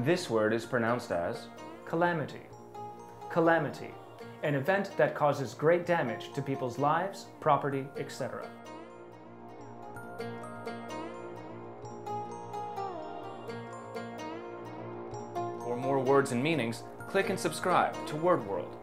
This word is pronounced as calamity. Calamity, an event that causes great damage to people's lives, property, etc. For more words and meanings, click and subscribe to Word World.